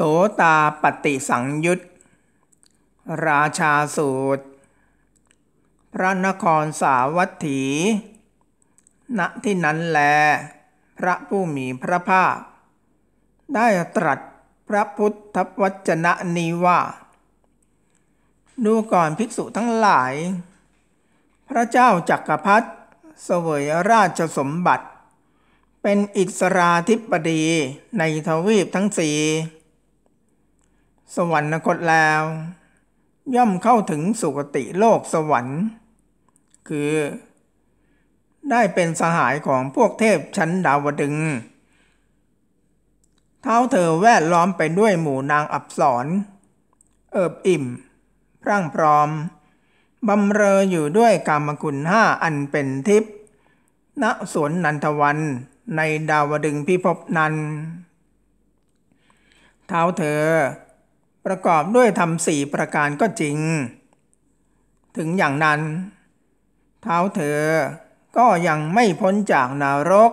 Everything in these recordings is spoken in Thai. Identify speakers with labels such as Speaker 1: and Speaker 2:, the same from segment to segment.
Speaker 1: โสตาปฏิสังยุตราชาสูตร พระนครสาวัตถี ณ ที่นั้นแล พระผู้มีพระภาค ได้ตรัสพระพุทธวจนะนี้ว่า ดูก่อนภิกษุทั้งหลาย พระเจ้าจักรพรรดิเสวยราชสมบัติ เป็นอิสราธิปดีในทวีปทั้งสี่ สวรรคตแล้ว ย่อมเข้าถึงสุคติโลกสวรรค์ คือ ได้เป็นสหายของพวกเทพชั้นดาวดึง เท้าเธอแวดล้อมไปด้วยหมู่นางอับสร เอิบอิ่ม พร่างพร้อมบำเรออยู่ด้วยกรรมคุณห้าอันเป็นทิพย์ณสวนนันทวันในดาวดึงพิภพนั้น เท้าเธอ ประกอบด้วยทำสี่ประการก็จริง ถึงอย่างนั้น เท้าเธอก็ยังไม่พ้นจากนารก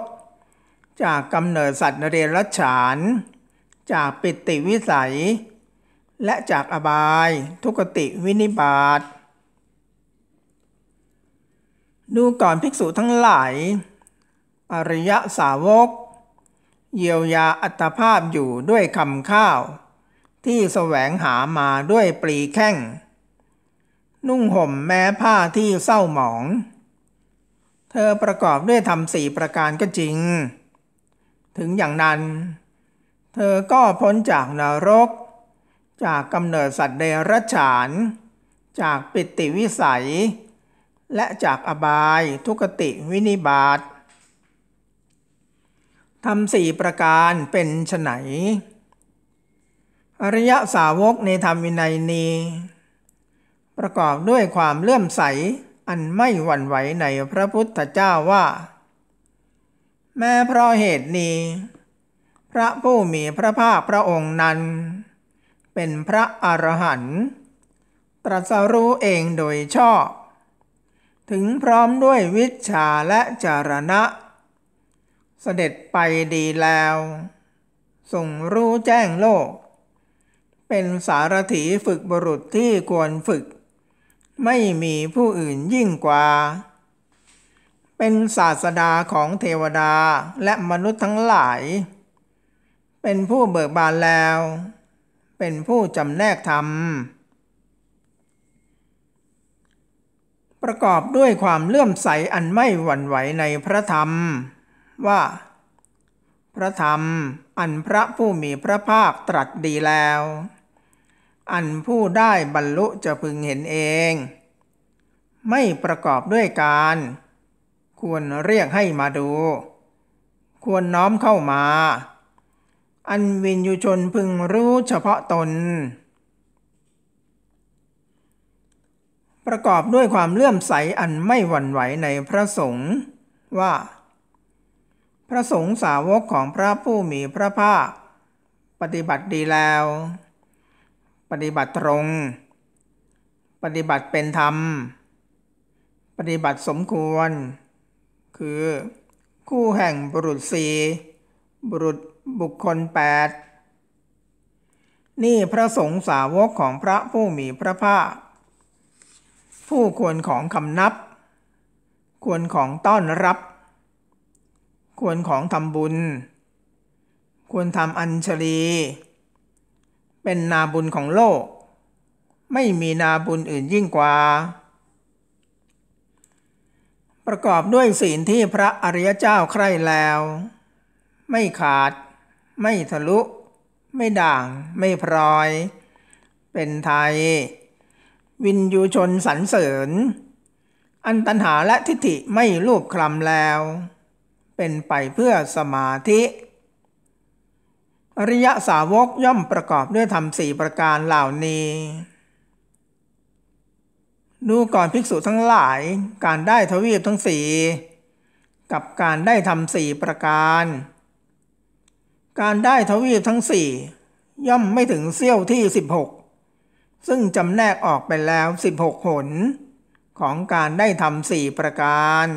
Speaker 1: จากกำเนิดสัตว์เรรัจฉาน จากปิติวิสัย และจากอบายทุกติวินิบาตดูก่อนภิกษุทั้งหลาย อริยสาวก เยียวยาอัตภาพอยู่ด้วยคำข้าว ที่แสวงหามาด้วยปลีแข้ง นุ่งห่มแม้ผ้าที่เศร้าหมอง เธอประกอบด้วยทำสี่ประการก็จริง ถึงอย่างนั้น เธอก็พ้นจากนรก จากกำเนิดสัตว์เดรัจฉาน จากปิติวิสัย และจากอบายทุกติวินิบาตทำสี่ประการเป็นไฉน อริยสาวกในธรรมวินัยนี้ ประกอบด้วยความเลื่อมใสอันไม่หวั่นไหวในพระพุทธเจ้าว่า แม้เพราะเหตุนี้ พระผู้มีพระภาคพระองค์นั้น เป็นพระอรหันต์ตรัสรู้เองโดยชอบ ถึงพร้อมด้วยวิชาและจารณะ เสด็จไปดีแล้วส่งรู้แจ้งโลก เป็นสารถีฝึกบุรุษที่ควรฝึก ไม่มีผู้อื่นยิ่งกว่า เป็นศาสดาของเทวดาและมนุษย์ทั้งหลาย เป็นผู้เบิกบานแล้ว เป็นผู้จำแนกธรรม ประกอบด้วยความเลื่อมใสอันไม่หวั่นไหวในพระธรรม ว่า พระธรรมอันพระผู้มีพระภาคตรัสดีแล้ว อันผู้ได้บรรลุจะพึงเห็นเอง ไม่ประกอบด้วยการ ควรเรียกให้มาดู ควรน้อมเข้ามา อันวินยูชนพึงรู้เฉพาะตน ประกอบด้วยความเลื่อมใสอันไม่หวั่นไหวในพระสงฆ์ว่า พระสงฆ์สาวกของพระผู้มีพระภาค ปฏิบัติดีแล้ว ปฏิบัติตรง ปฏิบัติเป็นธรรม ปฏิบัติสมควร คือ คู่แห่งบุรุษสี่บุรุษบุคคลแปดนี่พระสงฆ์สาวกของพระผู้มีพระภาค ผู้ควรของคำนับ ควรของต้อนรับ ควรของทำบุญ ควรทำอัญชลี เป็นนาบุญของโลก ไม่มีนาบุญอื่นยิ่งกว่า ประกอบด้วยศีลที่พระอริยเจ้าใคร่แล้ว ไม่ขาด ไม่ทะลุ ไม่ด่าง ไม่พลอย เป็นไทย วินยูชนสรรเสริญ อันตัญหาและทิฏฐิไม่รูปคลำแล้ว เป็นไปเพื่อสมาธิ อริยสาวกย่อมประกอบด้วยธรรมสี่ประการเหล่านี้ ดูก่อนภิกษุทั้งหลาย การได้ทวีปทั้งสี่กับการได้ทำสี่ประการ การได้ทวีปทั้งสี่ย่อมไม่ถึงเสี้ยวที่ 16 ซึ่งจำแนกออกไปแล้ว 16 หน ของการได้ทำสี่ประการ